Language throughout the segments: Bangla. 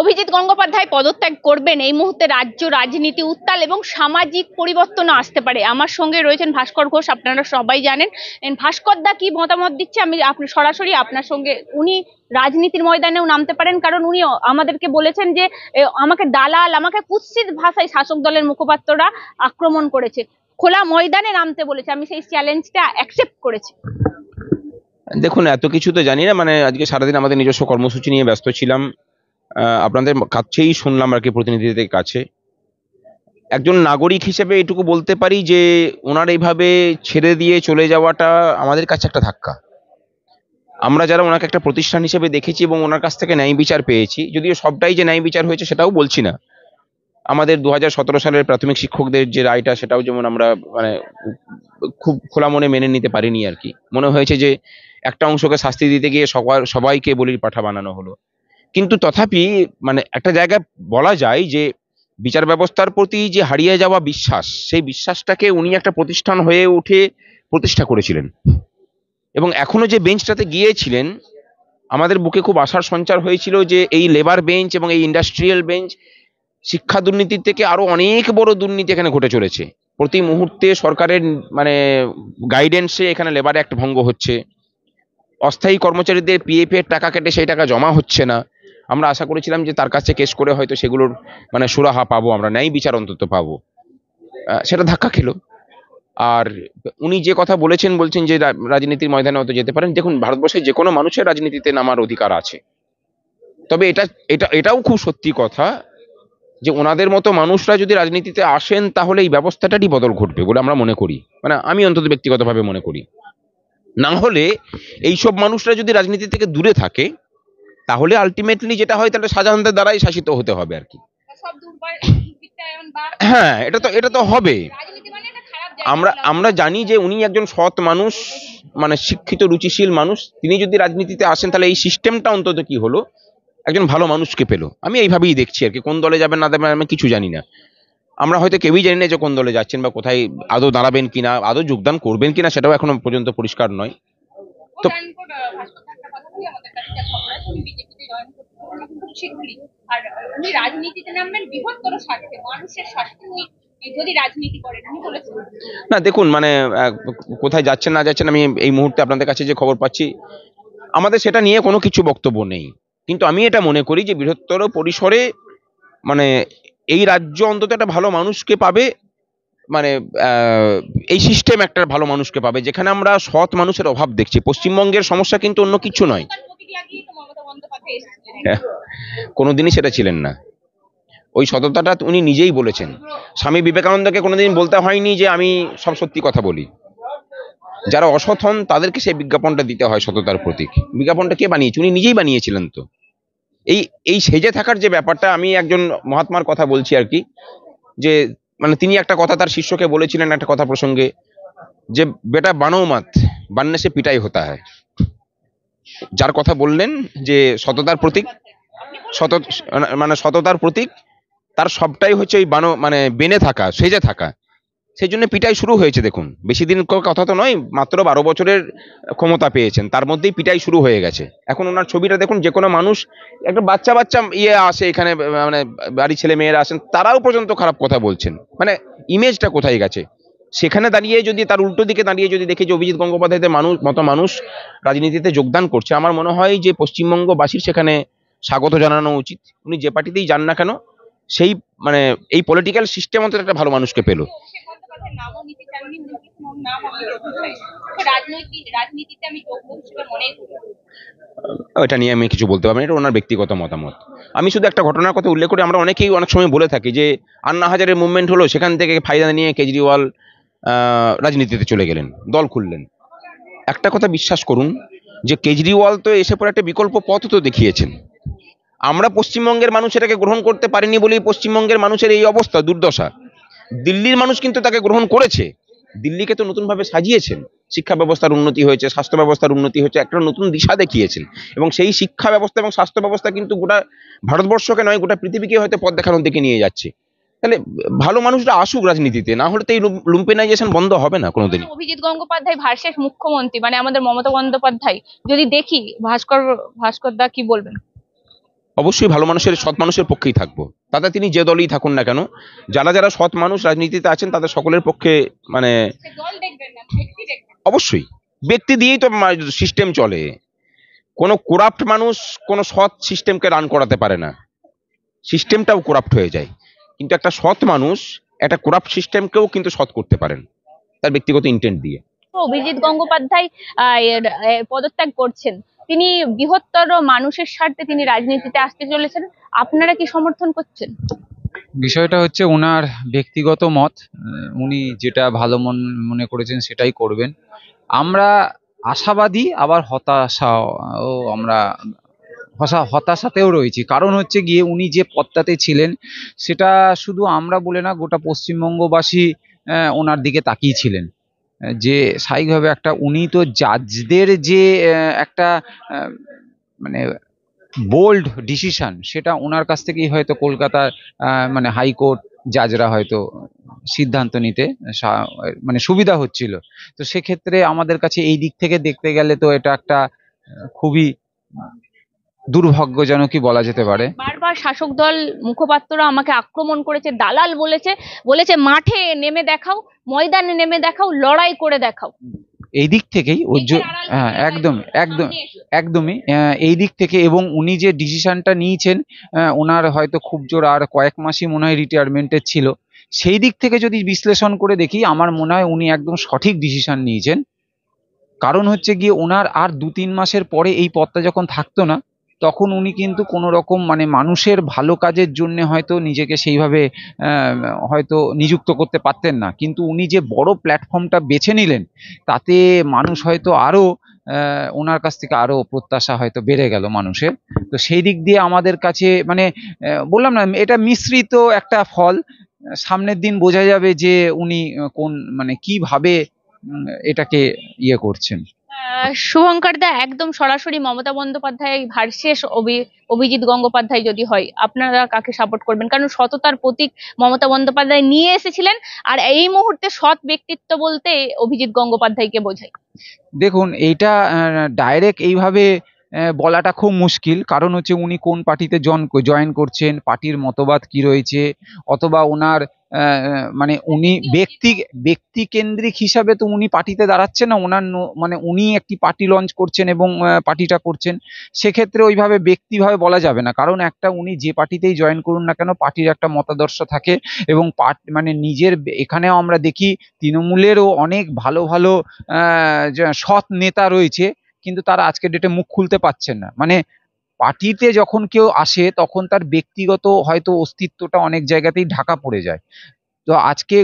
অভিজিৎ গঙ্গোপাধ্যায় পদত্যাগ করবেন। এই মুহূর্তে রাজ্য রাজনীতি উত্তাল এবং সামাজিক পরিবর্তনও আসতে পারে। আমার সঙ্গে রয়েছেন ভাস্কর ঘোষ, আপনারা সবাই জানেন। ভাস্কর দা কি মতামত দিচ্ছে? আমি আপনি সরাসরি আপনার সঙ্গে, উনি রাজনীতির ময়দানেও নামতে পারেন কারণ উনি আমাদেরকে বলেছেন যে আমাকে দালাল, আমাকে কুৎসিত ভাষায় শাসক দলের মুখপাত্ররা আক্রমণ করেছে। খোলা ময়দানে নামতে বলেছে। আমি সেই চ্যালেঞ্জটা অ্যাকসেপ্ট করেছি। দেখুন, এত কিছু তো জানি না। মানে আজকে সারাদিন আমাদের নিজস্ব কর্মসূচি নিয়ে ব্যস্ত ছিলাম। আপনাদের কাছেই শুনলাম আর কি প্রতিনিধিদের কাছে। একজন নাগরিক হিসেবে এটুকু বলতে পারি যে, ওনার এইভাবে ছেড়ে দিয়ে চলে যাওয়াটা আমাদের কাছে একটা ধাক্কা। আমরা যারা ওনাকে একটা প্রতিষ্ঠান হিসেবে দেখেছি এবং ওনার কাছ থেকে ন্যায় বিচার পেয়েছি, যদিও সবটাই যে ন্যায় বিচার হয়েছে সেটাও বলছি না। আমাদের দু হাজার সতেরো সালের প্রাথমিক শিক্ষকদের যে রায়টা, সেটাও যেমন আমরা মানে খুব খোলা মনে মেনে নিতে পারিনি আর কি। মনে হয়েছে যে একটা অংশকে শাস্তি দিতে গিয়ে সবার, সবাইকে বলির পাঠা বানানো হলো। কিন্তু তথাপি মানে একটা জায়গায় বলা যায় যে বিচার ব্যবস্থার প্রতি যে হারিয়ে যাওয়া বিশ্বাস, সেই বিশ্বাসটাকে উনি একটা প্রতিষ্ঠান হয়ে উঠে প্রতিষ্ঠা করেছিলেন। এবং এখনও যে বেঞ্চটাতে গিয়েছিলেন, আমাদের বুকে খুব আশার সঞ্চার হয়েছিল যে এই লেবার বেঞ্চ এবং এই ইন্ডাস্ট্রিয়াল বেঞ্চ শিক্ষা দুর্নীতির থেকে আরও অনেক বড় দুর্নীতি এখানে ঘটে চলেছে। প্রতি মুহূর্তে সরকারের মানে গাইডেন্সে এখানে লেবার অ্যাক্ট ভঙ্গ হচ্ছে। অস্থায়ী কর্মচারীদের পিএফ এর টাকা কেটে সেই টাকা জমা হচ্ছে না। আমরা আশা করেছিলাম যে তার কাছে কেস করে হয়তো সেগুলোর মানে সুরাহা পাবো, আমরা ন্যায় বিচার অন্তত পাবো। সেটা ধাক্কা খেলো। আর উনি যে কথা বলেছেন, বলছেন যে রাজনীতির ময়দানে হয়তো যেতে পারেন। দেখুন, ভারতবর্ষে যে কোনো মানুষের রাজনীতিতে নামার অধিকার আছে। তবে এটা এটা, এটাও খুব সত্যি কথা যে ওনাদের মতো মানুষরা যদি রাজনীতিতে আসেন, তাহলে এই ব্যবস্থাটারই বদল ঘটবে বলে আমরা মনে করি। মানে আমি অন্তত ব্যক্তিগতভাবে মনে করি। না হলে এইসব মানুষরা যদি রাজনীতি থেকে দূরে থাকে তাহলে আলটিমেটলি যেটা হয় তাহলে শাহজাহানদের দ্বারাই শাসিত হতে হবে আর কি। হ্যাঁ এটা তো এটা তো হবে। মানে আমরা আমরা জানি যে উনি একজন সৎ মানুষ মানে শিক্ষিত রুচিশীল মানুষ। তিনি যদি রাজনীতিতে আসেন তাহলে এই সিস্টেমটা অন্তত কি হলো? একজন ভালো মানুষকে পেল। আমি এইভাবেই দেখছি আর কি কোন দলে যাবেন না দেবেন আমি কিছু জানি না। আমরা হয়তো কেউই জানি না যে কোন দলে যাচ্ছেন বা কোথায় আদৌ দাঁড়াবেন কিনা আদৌ যোগদান করবেন কিনা সেটাও এখনও পর্যন্ত পরিষ্কার নয়। তো- বলি আমাদের কাছে যা খবর আছে উনি বিজেপিতে জয়েন করতে খুব শীঘ্রই আর, উনি রাজনীতিতে নামবেন, বৃহত্তর স্বার্থে। মানুষের স্বার্থে উনি না, দেখুন মানে কোথায় যাচ্ছেন, না যাচ্ছেন, আমি এই মুহূর্তে আপনাদের কাছে যে খবর পাচ্ছি, আমাদের সেটা নিয়ে কোনো কিছু বক্তব্য নেই। কিন্তু আমি এটা মনে করি যে, বৃহত্তর পরিসরে মানে এই রাজ্য অন্তত একটা ভালো মানুষকে পাবে মানে এই সিস্টেম একটা ভালো মানুষকে পাবে যেখানে আমরা সৎ মানুষের অভাব দেখছি। পশ্চিমবঙ্গের সমস্যা কিন্তু অন্য কিছু নয়। হ্যাঁ, কোনোদিনই সেটা ছিলেন না। ওই সততাটা উনি নিজেই বলেছেন। স্বামী বিবেকানন্দকে কোনোদিন বলতে হয়নি যে আমি সব সত্যি কথা বলি। যারা অসৎ হন তাদেরকে সেই বিজ্ঞাপনটা দিতে হয় সততার প্রতীক। বিজ্ঞাপনটা কে বানিয়েছে? উনি নিজেই বানিয়েছিলেন তো। এই এই সেজে থাকার যে ব্যাপারটা আমি একজন মহাত্মার কথা বলছি আর কি যে মানে তিনি একটা কথা তার শিষ্যকে বলেছিলেন একটা কথা প্রসঙ্গে যে, বেটা বানো মাত বাননে সে পিটাই হতা হয় যার কথা বললেন যে, সততার প্রতীক সত মানে সততার প্রতীক, তার সবটাই হচ্ছে ওই বানো মানে বেনে থাকা, সেজে থাকা। সেই জন্য পিটাই শুরু হয়েছে, দেখুন। বেশি দিন কথা তো নয়, মাত্র বারো বছরের ক্ষমতা পেয়েছেন। তার মধ্যেই পিটাই শুরু হয়ে গেছে। এখন ওনার ছবিটা দেখুন, যে কোনো মানুষ, একটা বাচ্চা বাচ্চা ইয়ে আসে এখানে মানে বাড়ি ছেলে মেয়েরা আসেন, তারাও পর্যন্ত খারাপ কথা বলছেন। মানে ইমেজটা কোথায় গেছে? সেখানে দাঁড়িয়ে যদি, তার উল্টো দিকে দাঁড়িয়ে যদি দেখে যে অভিজিৎ গঙ্গোপাধ্যায়দের মানুষ, মতো মানুষ রাজনীতিতে যোগদান করছে, আমার মনে হয় যে পশ্চিমবঙ্গবাসীর সেখানে স্বাগত জানানো উচিত। উনি যে পার্টিতেই যান না কেন, সেই মানে এই পলিটিক্যাল সিস্টেম অন্তত একটা ভালো মানুষকে পেল। অভিষেক নামও নিতে চাননি উনি নাম আমি রাজনৈতিক, রাজনীতিতে আমি যোগ্য হিসেবে মনেই করি ওইটা নিয়ে আমি কিছু বলতে পারব না, এটা ওনার ব্যক্তিগত মতামত। আমি শুধু একটা ঘটনার কথা উল্লেখ করি, আমরা অনেকেই অনেক সময় বলে থাকি যে, আন্না হাজারের মুভমেন্ট হলো, সেখান থেকে ফায়দা নিয়ে কেজরিওয়াল রাজনীতিতে চলে গেলেন, দল খুললেন। একটা কথা বিশ্বাস করুন, যে কেজরিওয়াল তো এসে পরে একটা বিকল্প পথ তো দেখিয়েছেন। আমরা পশ্চিমবঙ্গের মানুষ এটাকে গ্রহণ করতে পারিনি বলেই পশ্চিমবঙ্গের মানুষের এই অবস্থা, দুর্দশা। দিল্লির মানুষ কিন্তু তাকে গ্রহণ করেছে। দিল্লিকে তো নতুনভাবে সাজিয়েছেন। শিক্ষা ব্যবস্থার উন্নতি হয়েছে, স্বাস্থ্য ব্যবস্থার উন্নতি হয়েছে, একটা নতুন দিশা দেখিয়েছেন। এবং সেই শিক্ষা ব্যবস্থা এবং স্বাস্থ্য ব্যবস্থা কিন্তু গোটা ভারতবর্ষকে নয়, গোটা পৃথিবীকে হয়তো পথ দেখানোর দিকে নিয়ে যাচ্ছে। তাহলে ভালো মানুষরা আসুক রাজনীতিতে, না হলে তো এই লুম্পেনাইজেশন বন্ধ হবে না কোনোদিনই। অভিজিৎ গঙ্গোপাধ্যায় ভার্সেস মুখ্যমন্ত্রী মানে আমাদের মমতা বন্দ্যোপাধ্যায়। যদি দেখি ভাস্কর ভাস্কর দা কি বলবেন? অবশ্যই ভালো মানুষের সৎ মানুষের পক্ষেই থাকব। তাতে তিনি যে দলই থাকুন না কেন যারা যারা সৎ মানুষ রাজনীতিতে আছেন তাদের সকলের পক্ষে মানে অবশ্যই। ব্যক্তি দিয়েই তো সিস্টেম চলে। কোনো করাপ্ট মানুষ কোনো সৎ সিস্টেমকে রান করাতে পারে না। সিস্টেমটাও করাপ্ট হয়ে যায়। কিন্তু একটা সৎ মানুষ একটা করাপ্ট সিস্টেমকেও কিন্তু সৎ করতে পারেন তার ব্যক্তিগত ইন্টেন্ট দিয়ে। অভিজিৎ গঙ্গোপাধ্যায় পদত্যাগ করছেন। তিনি বৃহত্তর মানুষের স্বার্থে তিনি রাজনীতিতে আসতে চলেছেন। আপনারা কি সমর্থন করছেন? বিষয়টা হচ্ছে ওনার ব্যক্তিগত মত উনি যেটা ভালো মন মনে করেছেন সেটাই করবেন। আমরা আশাবাদী আবার হতাশাও আমরা হসা হতাশাতেও রয়েছি। কারণ হচ্ছে গিয়ে উনি যে পদটাতে ছিলেন সেটা শুধু আমরা বলে না গোটা পশ্চিমবঙ্গবাসী ওনার দিকে তাকিয়ে ছিলেন। আহ, যে স্বাভাবিকভাবে একটা উনি তো জাজদের যে একটা মানে বোল্ড ডিসিশন সেটা ওনার কাছ থেকেই হয়তো কলকাতার মানে হাইকোর্ট জাজরা হয়তো সিদ্ধান্ত নিতে মানে সুবিধা হচ্ছিল। তো সেক্ষেত্রে আমাদের কাছে এই দিক থেকে দেখতে গেলে তো এটা একটা খুবই দুর্ভাগ্যজনকই বলা যেতে পারে। বারবার শাসক দল মুখপাত্ররা আমাকে আক্রমণ করেছে দালাল বলেছে বলেছে মাঠে নেমে দেখাও ময়দানে নেমে দেখাও লড়াই করে দেখাও। এই দিক থেকেই হ্যাঁ একদম একদম একদমই এই দিক থেকে এবং উনি যে ডিসিশনটা নিয়েছেন ওনার হয়তো খুব জোর আর কয়েক মাসই মনে হয় রিটায়ারমেন্টের ছিল। সেই দিক থেকে যদি বিশ্লেষণ করে দেখি আমার মনে হয় উনি একদম সঠিক ডিসিশন নিয়েছেন। কারণ হচ্ছে গিয়ে ওনার আর দু তিন মাসের পরে এই পদটা যখন থাকতো না তখন উনি কিন্তু কোনো রকম মানে মানুষের ভালো কাজের জন্য হয়তো নিজেকে সেইভাবে হয়তো নিযুক্ত করতে পারতেন না। কিন্তু উনি যে বড় প্ল্যাটফর্মটা বেছে নিলেন, তাতে মানুষ হয়তো আরও ওনার কাছ থেকে আরও প্রত্যাশা হয়তো বেড়ে গেল মানুষের। তো সেই দিক দিয়ে আমাদের কাছে মানে বললাম না, এটা মিশ্রিত একটা ফল। সামনের দিন বোঝা যাবে যে উনি কোন মানে কীভাবে এটাকে ইয়ে করছেন। শুভঙ্কর দা, একদম সরাসরি মমতা বন্দ্যোপাধ্যায় ভার্সেস অভিজিৎ গঙ্গোপাধ্যায় যদি হয়, আপনারা কাকে সাপোর্ট করবেন? কারণ সততার প্রতীক মমতা বন্দ্যোপাধ্যায় নিয়ে এসেছিলেন, আর এই মুহূর্তে সৎ ব্যক্তিত্ব বলতে অভিজিৎ গঙ্গোপাধ্যায়কে বোঝায়। দেখুন, এইটা ডাইরেক্ট এইভাবে বলাটা খুব মুশকিল। কারণ হচ্ছে উনি কোন পার্টিতে জন জয়েন করছেন পার্টির মতবাদ কি রয়েছে অথবা ওনার মানে উনি ব্যক্তি ব্যক্তি কেন্দ্রিক হিসাবে তো উনি পার্টিতে দাঁড়াচ্ছেন না ওনার ন- মানে উনি একটি পার্টি লঞ্চ করছেন এবং পার্টিটা করছেন। সেক্ষেত্রে ওইভাবে ব্যক্তিভাবে বলা যাবে না। কারণ একটা উনি যে পার্টিতেই জয়েন করুন না কেন পার্টির একটা মতাদর্শ থাকে এবং পার্ট মানে নিজের এখানেও আমরা দেখি তৃণমূলেরও অনেক ভালো ভালো সৎ নেতা রয়েছে। কিন্তু তারা আজকের ডেটে মুখ খুলতে পারছেন না। মানে পার্টিতে যখন কেউ আসে, তখন তার ব্যক্তিগত হয়তো অস্তিত্বটা অনেক জায়গাতেই ঢাকা পড়ে যায়। তো আজকে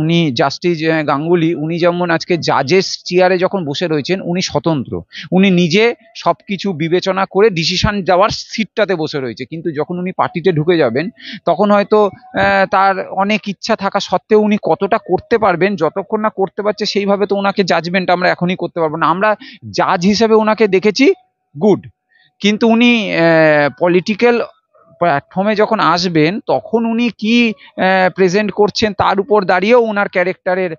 উনি জাস্টিস গাঙ্গুলি, উনি যেমন আজকে জাজেস চেয়ারে যখন বসে রয়েছেন, উনি স্বতন্ত্র। উনি নিজে সবকিছু বিবেচনা করে ডিসিশন দেওয়ার সিটটাতে বসে রয়েছে। কিন্তু যখন উনি পার্টিতে ঢুকে যাবেন, তখন হয়তো তার অনেক ইচ্ছা থাকা সত্ত্বেও উনি কতটা করতে পারবেন, যতক্ষণ না করতে পারছে, সেইভাবে তো ওনাকে জাজমেন্ট আমরা এখনই করতে পারব না। আমরা জাজ হিসেবে ওনাকে দেখেছি গুড কিন্তু উনি পলিটিক্যাল প্ল্যাটফর্মে যখন আসবেন, তখন উনি কি প্রেজেন্ট করছেন তার উপর দাঁড়িয়েও ওনার ক্যারেক্টারের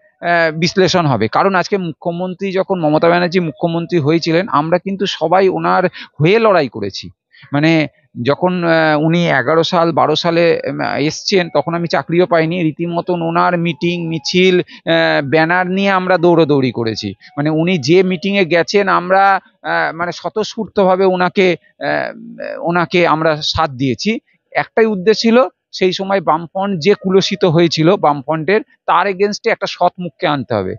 বিশ্লেষণ হবে। কারণ আজকে মুখ্যমন্ত্রী যখন মমতা ব্যানার্জি মুখ্যমন্ত্রী হয়েছিলেন, আমরা কিন্তু সবাই ওনার হয়ে লড়াই করেছি। মানে যখন উনি এগারো সাল, বারো সালে এসছেন, তখন আমি চাকরিও পাইনি। রীতিমতন ওনার মিটিং, মিছিল ব্যানার নিয়ে আমরা দৌড়োদৌড়ি করেছি। মানে উনি যে মিটিংয়ে গেছেন, আমরা মানে স্বতঃস্ফূর্তভাবে ওনাকে ওনাকে আমরা সাথ দিয়েছি। একটাই উদ্দেশ্য ছিল, সেই সময় বামফ্রন্ট যে কুলসিত হয়েছিল বামফ্রন্টের, তার এগেনস্টে একটা সৎ মুখকে আনতে হবে।